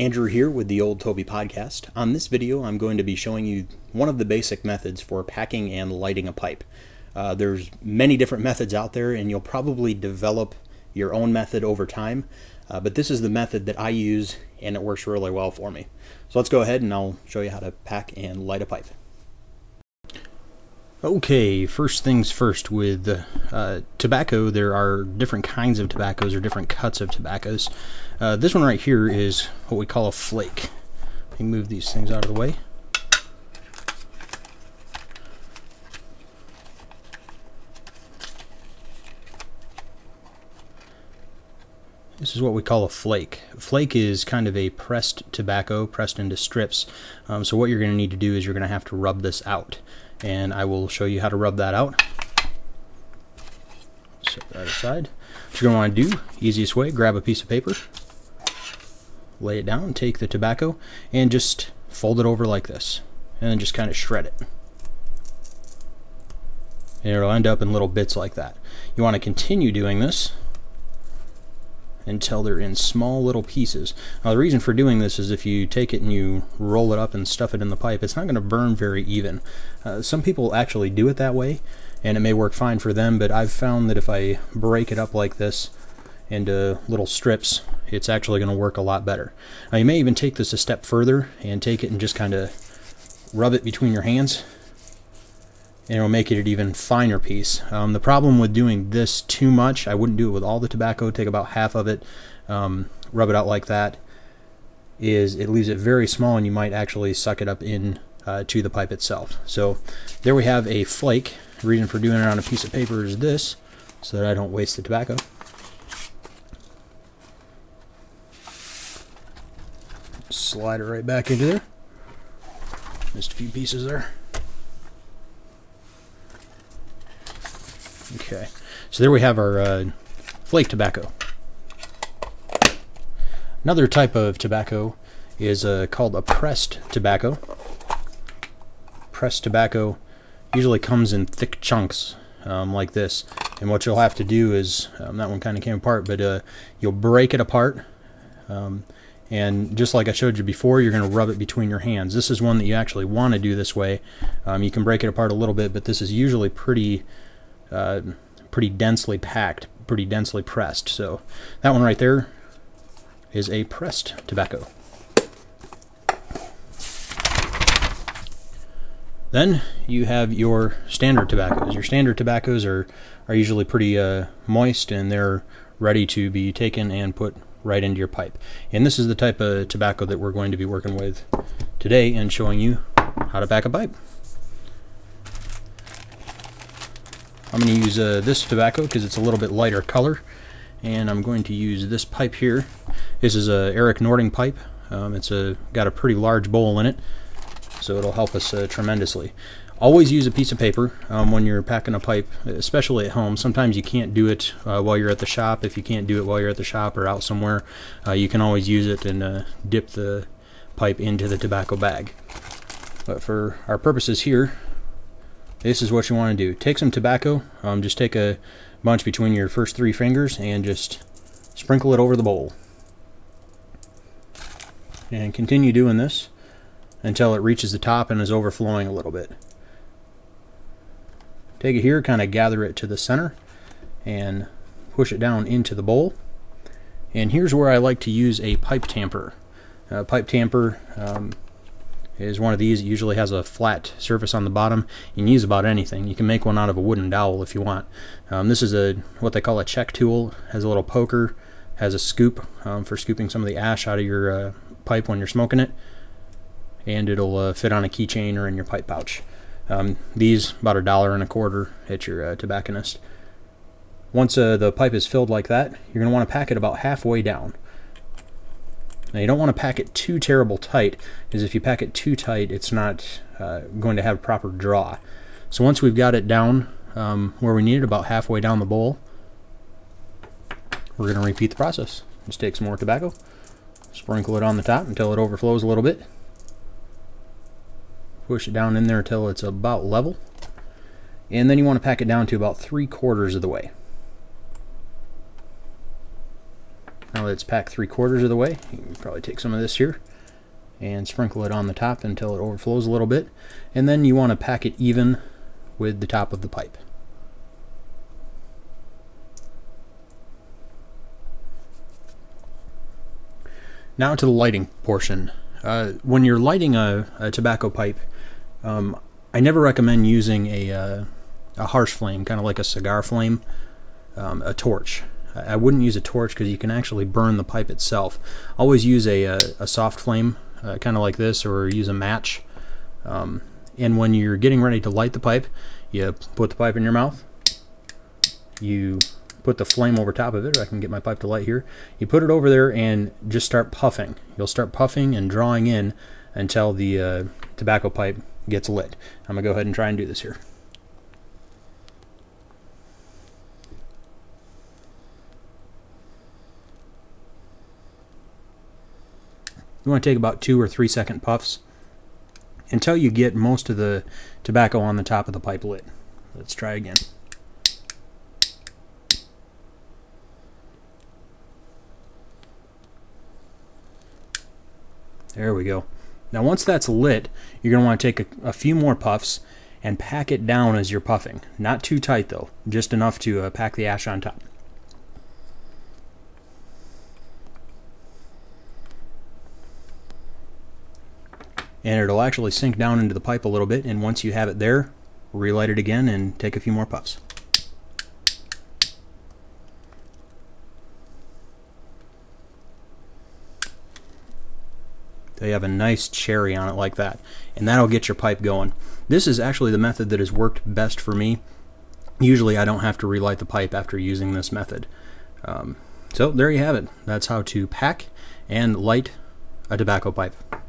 Andrew here with the Old Toby Podcast. On this video, I'm going to be showing you one of the basic methods for packing and lighting a pipe. Uh, there's many different methods out there, and you'll probably develop your own method over time, uh, but this is the method that I use, and it works really well for me. So let's go ahead and I'll show you how to pack and light a pipe. Okay, first things first with uh, tobacco, there are different kinds of tobaccos or different cuts of tobaccos. Uh, this one right here is what we call a flake. Let me move these things out of the way. This is what we call a flake. Flake is kind of a pressed tobacco, pressed into strips. Um, so what you're going to need to do is you're going to have to rub this out and I will show you how to rub that out. Set that aside. What you're going to want to do, easiest way, grab a piece of paper, lay it down, take the tobacco, and just fold it over like this, and then just kind of shred it. And it'll end up in little bits like that. You want to continue doing this until they're in small little pieces. Now the reason for doing this is if you take it and you roll it up and stuff it in the pipe, it's not going to burn very even. Uh, some people actually do it that way and it may work fine for them, but I've found that if I break it up like this into little strips, it's actually going to work a lot better. Now you may even take this a step further and take it and just kind of rub it between your hands and it'll make it an even finer piece. Um, the problem with doing this too much, I wouldn't do it with all the tobacco, take about half of it, um, rub it out like that, is it leaves it very small and you might actually suck it up in uh, to the pipe itself. So there we have a flake. The reason for doing it on a piece of paper is this, so that I don't waste the tobacco. Slide it right back into there. Missed a few pieces there. Okay, so there we have our uh, flake tobacco. Another type of tobacco is uh, called a pressed tobacco. Pressed tobacco usually comes in thick chunks um, like this. And what you'll have to do is, um, that one kind of came apart, but uh, you'll break it apart. Um, and just like I showed you before, you're going to rub it between your hands. This is one that you actually want to do this way. Um, you can break it apart a little bit, but this is usually pretty uh, pretty densely packed, pretty densely pressed. So that one right there is a pressed tobacco. Then you have your standard tobaccos. Your standard tobaccos are, are usually pretty uh, moist and they're ready to be taken and put right into your pipe. And this is the type of tobacco that we're going to be working with today and showing you how to pack a pipe. I'm going to use uh, this tobacco because it's a little bit lighter color and I'm going to use this pipe here. This is a Erik Nording pipe. Um, it's a got a pretty large bowl in it so it'll help us uh, tremendously. Always use a piece of paper um, when you're packing a pipe, especially at home. Sometimes you can't do it uh, while you're at the shop. If you can't do it while you're at the shop or out somewhere, uh, you can always use it and uh, dip the pipe into the tobacco bag. But for our purposes here, this is what you want to do. Take some tobacco, um, just take a bunch between your first three fingers and just sprinkle it over the bowl. And continue doing this until it reaches the top and is overflowing a little bit. Take it here, kind of gather it to the center and push it down into the bowl. And here's where I like to use a pipe tamper. Pipe tamper um, is one of these. It usually has a flat surface on the bottom. You can use about anything. You can make one out of a wooden dowel if you want. Um, this is a what they call a Czech tool. Has a little poker. Has a scoop um, for scooping some of the ash out of your uh, pipe when you're smoking it. And it'll uh, fit on a keychain or in your pipe pouch. Um, these about a dollar and a quarter at your uh, tobacconist. Once uh, the pipe is filled like that, you're going to want to pack it about halfway down. Now you don't want to pack it too terrible tight, because if you pack it too tight, it's not uh, going to have proper draw. So once we've got it down um, where we need it, about halfway down the bowl, we're going to repeat the process. Just take some more tobacco, sprinkle it on the top until it overflows a little bit. Push it down in there until it's about level. And then you want to pack it down to about three quarters of the way. Now that it's packed three quarters of the way, you can probably take some of this here and sprinkle it on the top until it overflows a little bit. And then you want to pack it even with the top of the pipe. Now to the lighting portion. Uh, when you're lighting a, a tobacco pipe, um, I never recommend using a, uh, a harsh flame, kind of like a cigar flame, um, a torch. I wouldn't use a torch because you can actually burn the pipe itself. Always use a, a, a soft flame, uh, kind of like this, or use a match. Um, and when you're getting ready to light the pipe, you put the pipe in your mouth, you put the flame over top of it, I can get my pipe to light here. You put it over there and just start puffing. You'll start puffing and drawing in until the uh, tobacco pipe gets lit. I'm going to go ahead and try and do this here. You want to take about two or three second puffs until you get most of the tobacco on the top of the pipe lit. Let's try again. There we go. Now once that's lit, you're going to want to take a, a, few more puffs and pack it down as you're puffing. Not too tight though, just enough to uh, pack the ash on top. And it'll actually sink down into the pipe a little bit, and once you have it there, relight it again and take a few more puffs. They have a nice cherry on it like that. And that'll get your pipe going. This is actually the method that has worked best for me. Usually I don't have to relight the pipe after using this method. Um, so there you have it. That's how to pack and light a tobacco pipe.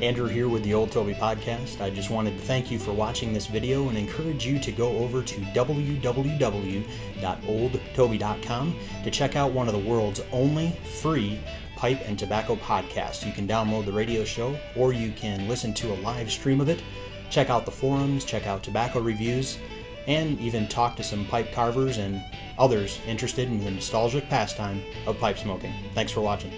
Andrew here with the Old Toby Podcast. I just wanted to thank you for watching this video and encourage you to go over to www.oldtoby.com to check out one of the world's only free pipe and tobacco podcasts. You can download the radio show or you can listen to a live stream of it, check out the forums, check out tobacco reviews, and even talk to some pipe carvers and others interested in the nostalgic pastime of pipe smoking. Thanks for watching.